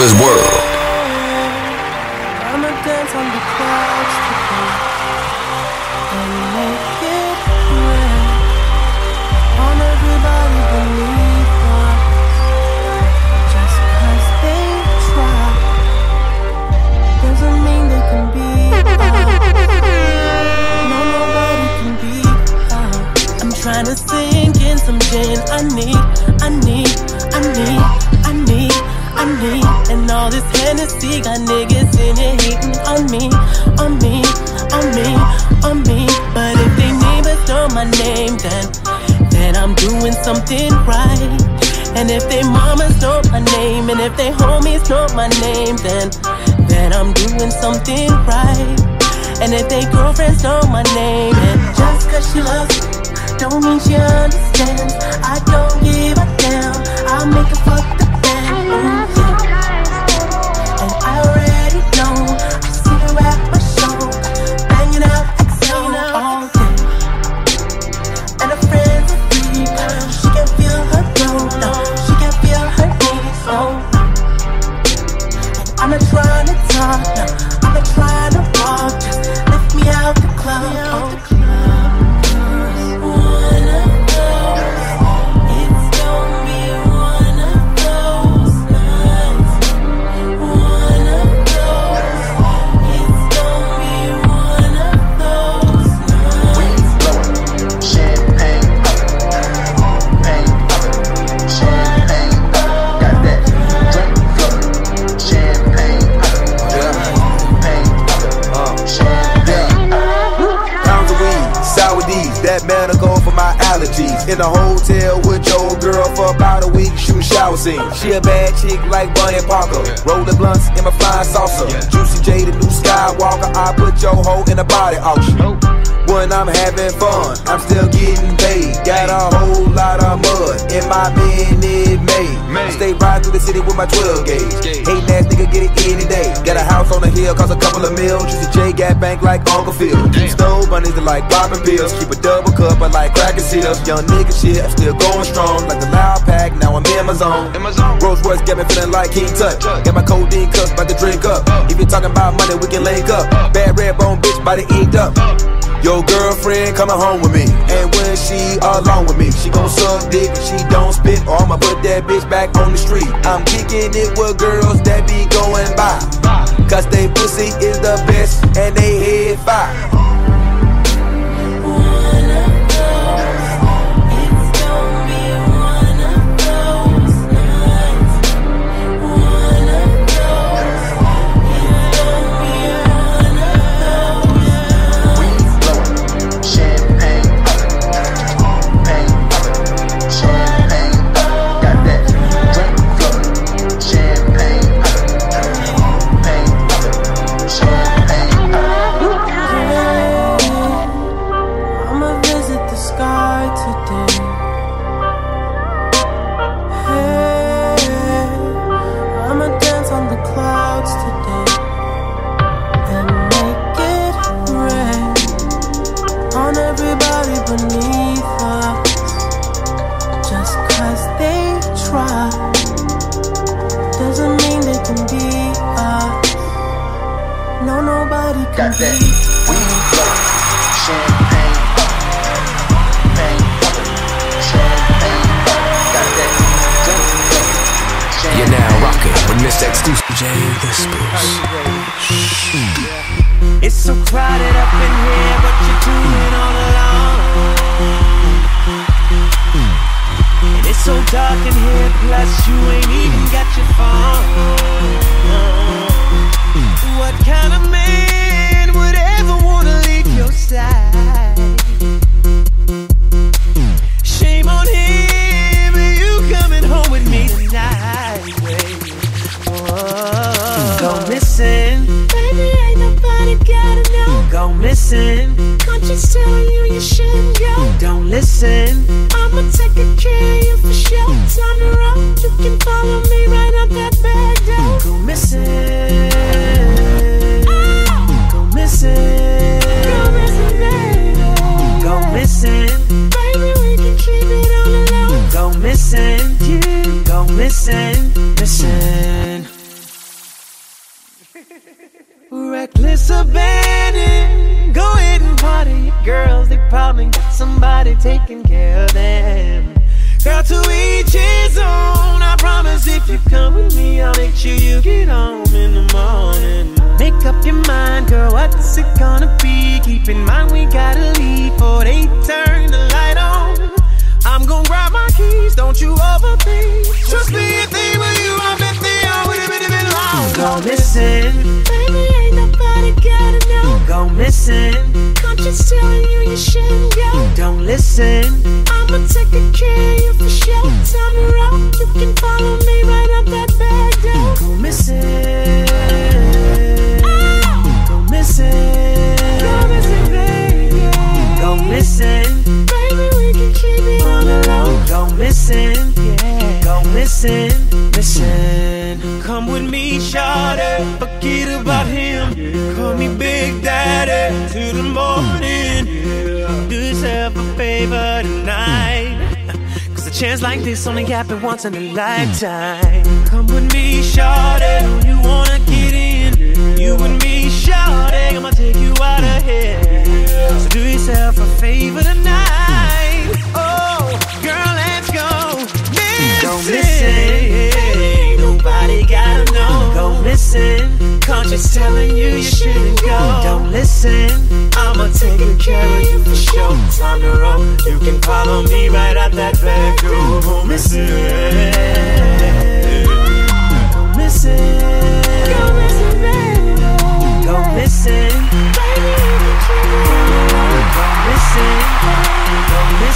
His world. Hennessy got niggas in it hating on me, on me, on me, on me. But if they neighbors know my name, then, then I'm doing something right. And if they mamas know my name, and if they homies know my name, then, then I'm doing something right. And if they girlfriends know my name, and just cause she loves me, don't mean she understands. I don't give a damn. I'll make her fuck She a bad chick like Bonnie Parker. Rolling blunts in my flying saucer. Juicy J, the new Skywalker. I put your hoe in a body auction. When I'm having fun, I'm still getting paid. Got a whole lot of mud in my Minute Maid. Stay right through the city with my 12 gauge. Hate ass nigga get it any day. Got a house on the hill, cost a couple of mil. Juicy J got bank like Uncle Phil. Stove bunnies that like popping pills. Keep a double cup, I like cracking seals. Young nigga shit, I'm still going strong. Like the loud pack, now I'm in my zone. Rolls Royce got me feeling like King Tut. Got my codeine cups, about to drink up. If you're talking about money, we can link up. Bad red bone bitch, body inked up. Your girlfriend coming home with me, and when she alone with me, she gon' suck dick and she don't spit, or I'ma put that bitch back on the street. I'm kicking it with girls that be going by, cause they pussy is the best and they head fire. No, nobody can Got that be weed blowing, champagne popping, pain popping, champagne popping. Got that drink flowing, You're now rocking with Mr. Exclusive. J the Spruce. It's so crowded up in here, but you're doing all alone? And it's so dark in here, plus you ain't even got your phone. Somebody taking care of them. Girl, to each his own. I promise if you come with me, I'll make sure you get home in the morning. Make up your mind, girl, what's it gonna be? Keep in mind we gotta leave before they turn the light on. I'm gonna grab my keys, don't you overthink. Trust me, if they were you, I bet they all would have been, been long. Go missing, baby, ain't nobody gotta know. Go missing, conscience telling you you shouldn't go. Don't listen, I'ma take good care of you for sure. Time to roll, you can shawty. Forget about him. Call me Big Daddy to the morning. Do yourself a favor tonight. Cause a chance like this only happen once in a lifetime. Come with me, shawty. You wanna get in? You and me, shawty. I'ma take you out of here. So do yourself a favor tonight. Oh, girl, let's go. Don't listen. Nobody gotta know. Go listen. Conscience telling you you shouldn't go. Hmm. Don't listen. I'ma take good care of you for sure. Time to roll. You can follow me right out that back door. Go missing. Go missing. Go missing, baby. Go missing. Baby, you can keep it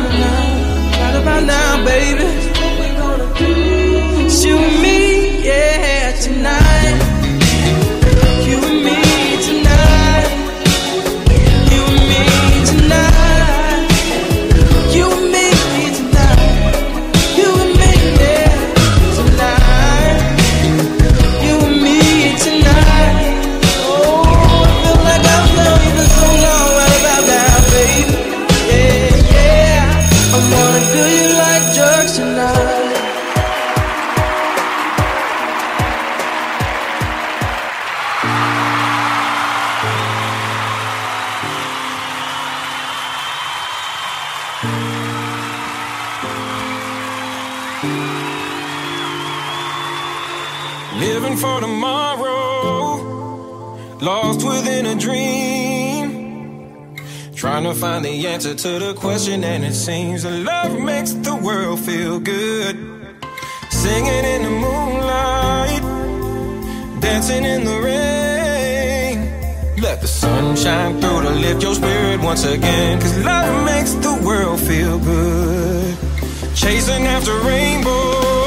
Right about now, baby. What we gonna do? It's you and me. Lost within a dream. Trying to find the answer to the question, and it seems that love makes the world feel good. Singing in the moonlight, dancing in the rain. Let the sun shine through to lift your spirit once again. Cause love makes the world feel good. Chasing after rainbows,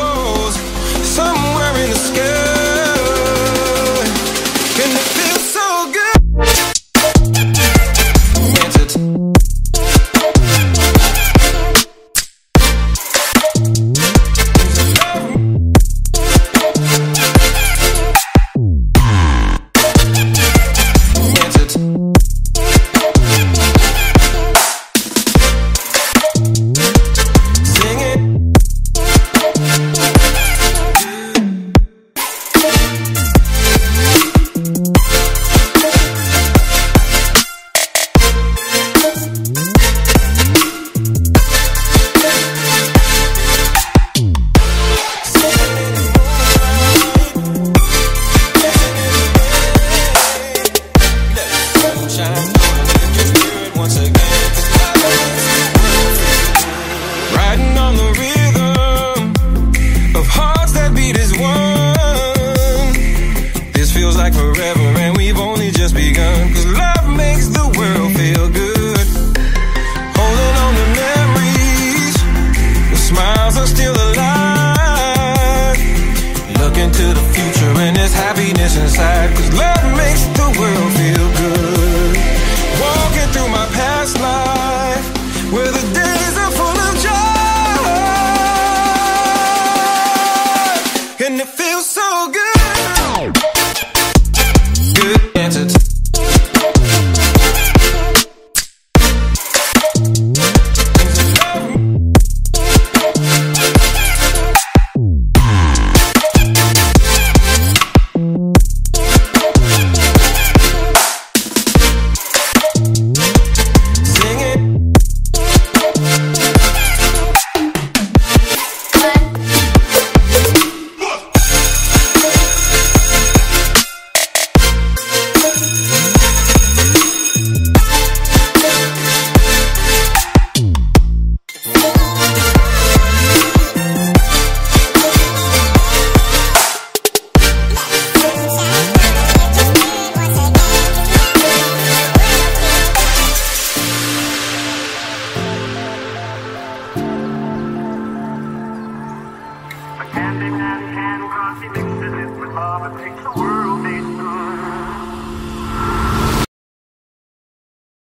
Cause love makes the world feel good.